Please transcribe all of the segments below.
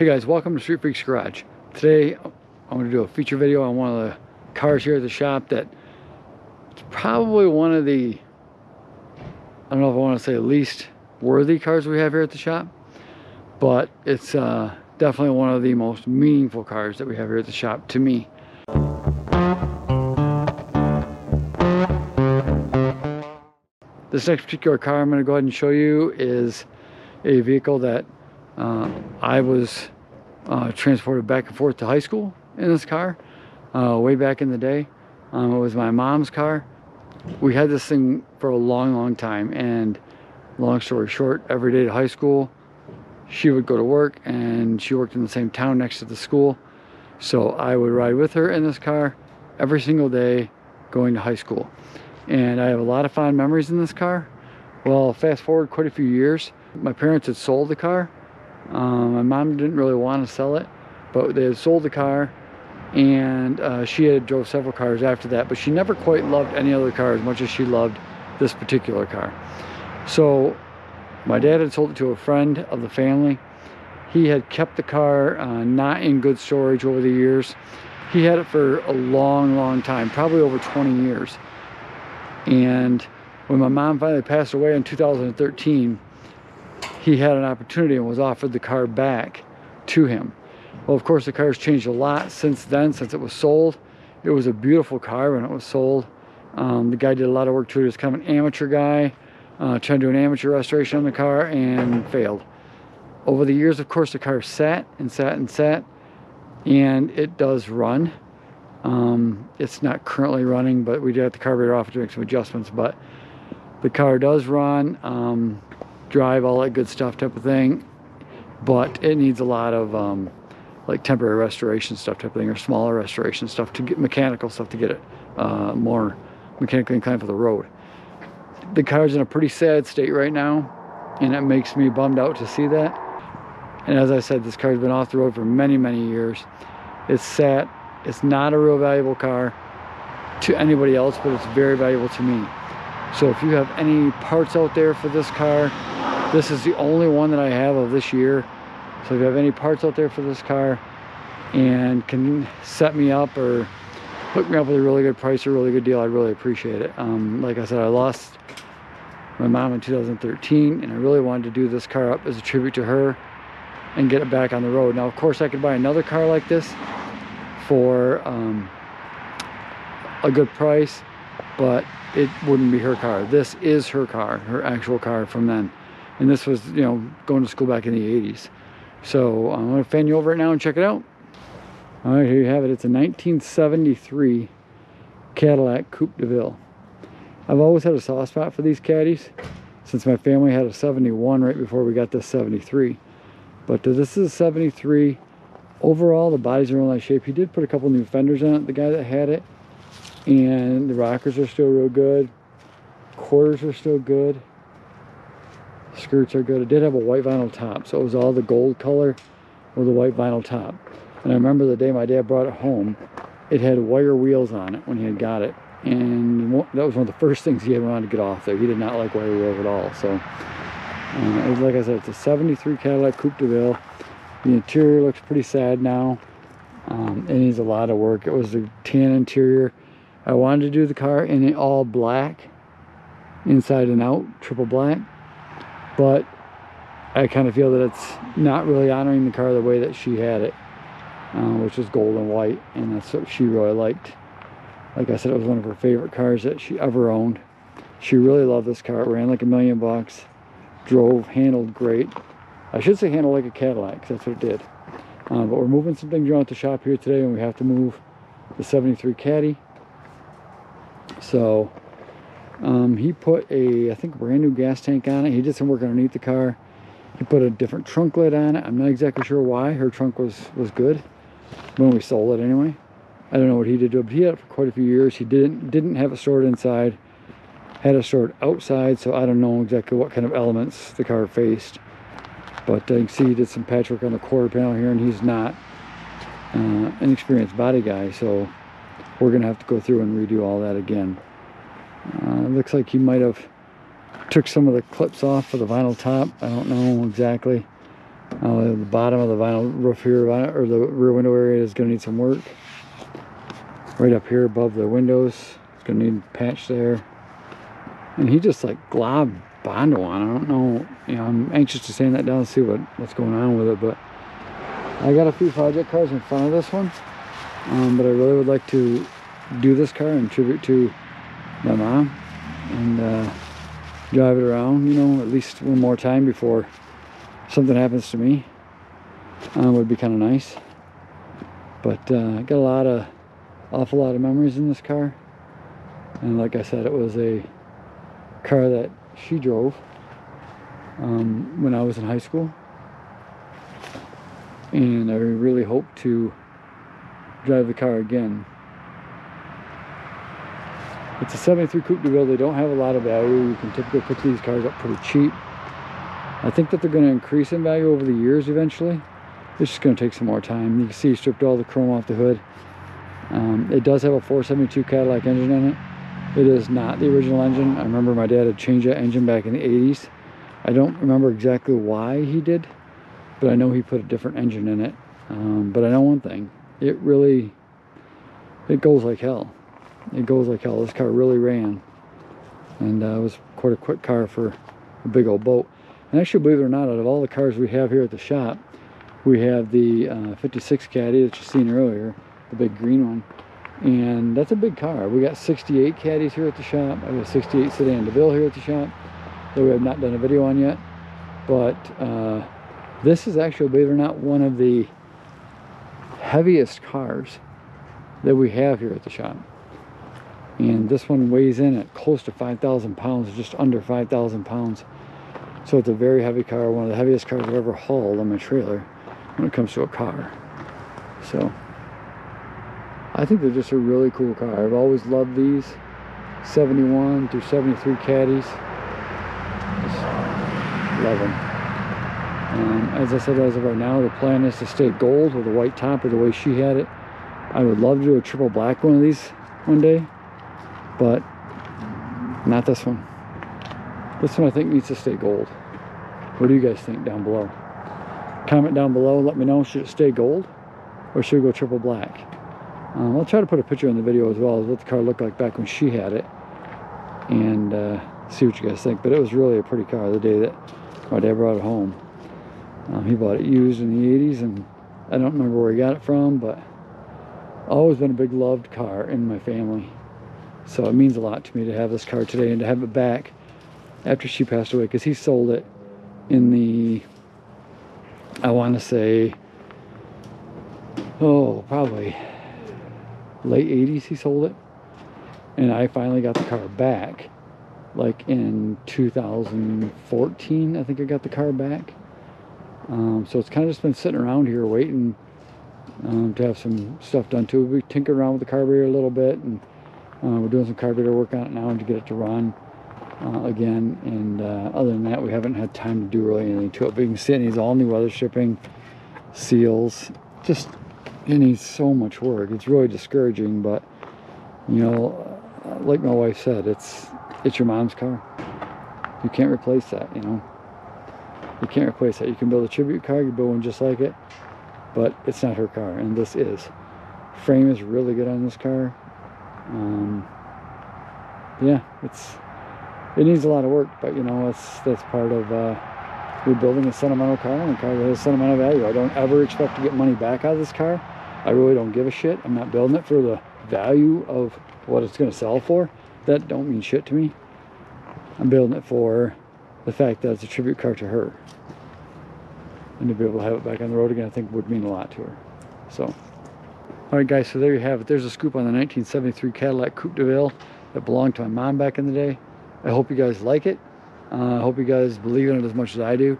Hey guys, welcome to Street Freaks Garage. Today I'm going to do a feature video on one of the cars here at the shop that it's probably one of the, I don't know if I want to say least worthy cars we have here at the shop, but it's uh, definitely one of the most meaningful cars that we have here at the shop to me. This next particular car I'm going to go ahead and show you is a vehicle that uh, I was uh, transported back and forth to high school in this car uh, way back in the day. Um, it was my mom's car. We had this thing for a long, long time. And long story short, every day to high school, she would go to work and she worked in the same town next to the school. So I would ride with her in this car every single day going to high school and I have a lot of fond memories in this car. Well, fast forward quite a few years, my parents had sold the car. Um, my mom didn't really want to sell it, but they had sold the car and uh, she had drove several cars after that, but she never quite loved any other car as much as she loved this particular car. So my dad had sold it to a friend of the family. He had kept the car uh, not in good storage over the years. He had it for a long, long time, probably over 20 years. And when my mom finally passed away in 2013, he had an opportunity and was offered the car back to him. Well, of course, the car's changed a lot since then, since it was sold. It was a beautiful car when it was sold. Um, the guy did a lot of work to it. He was kind of an amateur guy, uh, trying to do an amateur restoration on the car and failed. Over the years, of course, the car sat and sat and sat, and it does run. Um, it's not currently running, but we did have the carburetor off to make some adjustments. But the car does run, um, drive, all that good stuff type of thing. But it needs a lot of um, like temporary restoration stuff type of thing or smaller restoration stuff to get mechanical stuff to get it uh, more mechanically inclined for the road. The car's in a pretty sad state right now and it makes me bummed out to see that. And as I said, this car's been off the road for many, many years. It's sat it's not a real valuable car to anybody else, but it's very valuable to me. So if you have any parts out there for this car, this is the only one that I have of this year. So if you have any parts out there for this car and can set me up or hook me up with a really good price or really good deal, I'd really appreciate it. Um, like I said, I lost my mom in 2013 and I really wanted to do this car up as a tribute to her and get it back on the road. Now, of course, I could buy another car like this for um, a good price, but it wouldn't be her car. This is her car, her actual car from then. And this was, you know, going to school back in the 80s. So I'm going to fan you over it now and check it out. All right, here you have it. It's a 1973 Cadillac Coupe de Ville. I've always had a soft spot for these caddies since my family had a 71 right before we got this 73. But this is a 73 overall the bodies are in nice shape he did put a couple new fenders on it the guy that had it and the rockers are still real good. Quarters are still good. Skirts are good. It did have a white vinyl top so it was all the gold color with a white vinyl top. And i remember the day my dad brought it home it had wire wheels on it when he had got it. And that was one of the first things he ever wanted to get off there. He did not like wire wheels at all. So uh, like i said it's a 73 cadillac coupe de ville. The interior looks pretty sad now. Um, it needs a lot of work. It was a tan interior. I wanted to do the car in all black, inside and out, triple black. But I kind of feel that it's not really honoring the car the way that she had it, uh, which is gold and white, and that's what she really liked. Like I said, it was one of her favorite cars that she ever owned. She really loved this car. It ran like a million bucks, drove, handled great. I should say handled like a Cadillac, that's what it did. Uh, but we're moving some things around the shop here today and we have to move the 73 Caddy. So um, he put a, I think, brand new gas tank on it. He did some work underneath the car. He put a different trunk lid on it. I'm not exactly sure why. Her trunk was, was good when we sold it anyway. I don't know what he did to it, but he had it for quite a few years. He didn't didn't have it stored inside. Had it stored outside, so I don't know exactly what kind of elements the car faced. But uh, you can see he did some patchwork on the quarter panel here, and he's not uh, an experienced body guy, so we're to have to go through and redo all that again. Uh, it looks like he might have took some of the clips off for the vinyl top. I don't know exactly. Uh, the bottom of the vinyl roof here, or the rear window area is gonna need some work. Right up here above the windows, it's gonna need a patch there. And he just like globbed Bondo on. I don't know, you know, I'm anxious to sand that down and see what, what's going on with it, but I got a few project cars in front of this one. Um, but I really would like to do this car and tribute to my mom and uh, drive it around, you know, at least one more time before something happens to me. Um, would be kind of nice. But uh, I got a lot of, awful lot of memories in this car. And like I said, it was a car that she drove um, when I was in high school. And I really hope to drive the car again. It's a 73 Coupe de Ville. They don't have a lot of value. You can typically pick these cars up pretty cheap. I think that they're going to increase in value over the years eventually. It's just going to take some more time. You can see he stripped all the chrome off the hood. Um, it does have a 472 Cadillac engine in it. It is not the original engine. I remember my dad had changed that engine back in the 80s. I don't remember exactly why he did, but I know he put a different engine in it. Um, but I know one thing, it really, it goes like hell. It goes like hell. This car really ran. And uh, it was quite a quick car for a big old boat. And actually, believe it or not, out of all the cars we have here at the shop, we have the uh, 56 Caddy that you've seen earlier, the big green one. And that's a big car. We got 68 Caddies here at the shop. I have a 68 Sedan DeVille here at the shop that we have not done a video on yet. But uh, this is actually, believe it or not, one of the heaviest cars that we have here at the shop. And this one weighs in at close to 5,000 pounds, just under 5,000 pounds. So it's a very heavy car, one of the heaviest cars I've ever hauled on my trailer when it comes to a car. So I think they're just a really cool car. I've always loved these 71 through 73 caddies. Just love them. Um, as I said, as of right now, the plan is to stay gold with a white top or the way she had it. I would love to do a triple black one of these one day, but not this one. This one I think needs to stay gold. What do you guys think down below? Comment down below, let me know, should it stay gold or should it go triple black? Um, I'll try to put a picture in the video as well as what the car looked like back when she had it and uh, see what you guys think. But it was really a pretty car the day that my dad brought it home. Um, he bought it used in the 80s and I don't remember where he got it from, but always been a big loved car in my family. So it means a lot to me to have this car today and to have it back after she passed away because he sold it in the, I want to say, oh, probably late 80s he sold it. And I finally got the car back like in 2014, I think I got the car back. Um, so it's kind of just been sitting around here waiting um, to have some stuff done to it. We tinkered around with the carburetor a little bit and uh, we're doing some carburetor work on it now to get it to run uh, again. And uh, other than that, we haven't had time to do really anything to it. But you can see it needs all new weather stripping, seals, just it needs so much work. It's really discouraging, but you know, uh, like my wife said, it's it's your mom's car. You can't replace that, you know. You can't replace that. You can build a tribute car, you build one just like it, but it's not her car, and this is. Frame is really good on this car. Um, yeah, it's it needs a lot of work, but you know, that's that's part of uh, rebuilding a sentimental car and a car that has sentimental value. I don't ever expect to get money back out of this car. I really don't give a shit. I'm not building it for the value of what it's going to sell for. That don't mean shit to me. I'm building it for the fact that it's a tribute car to her. And to be able to have it back on the road again, I think would mean a lot to her. So, all right, guys, so there you have it. There's a scoop on the 1973 Cadillac Coupe de Ville that belonged to my mom back in the day. I hope you guys like it. Uh, I hope you guys believe in it as much as I do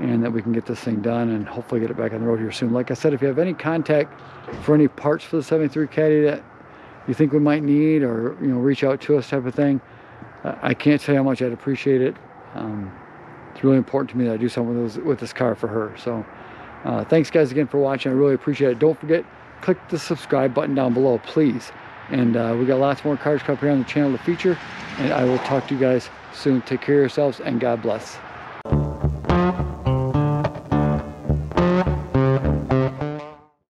and that we can get this thing done and hopefully get it back on the road here soon. Like I said, if you have any contact for any parts for the 73 Caddy that you think we might need or, you know, reach out to us type of thing, I can't say how much I'd appreciate it. Um, it's really important to me that I do something with, with this car for her. So uh, thanks guys again for watching. I really appreciate it. Don't forget, click the subscribe button down below, please. And uh, we got lots more cars coming on the channel to feature. And I will talk to you guys soon. Take care of yourselves and God bless.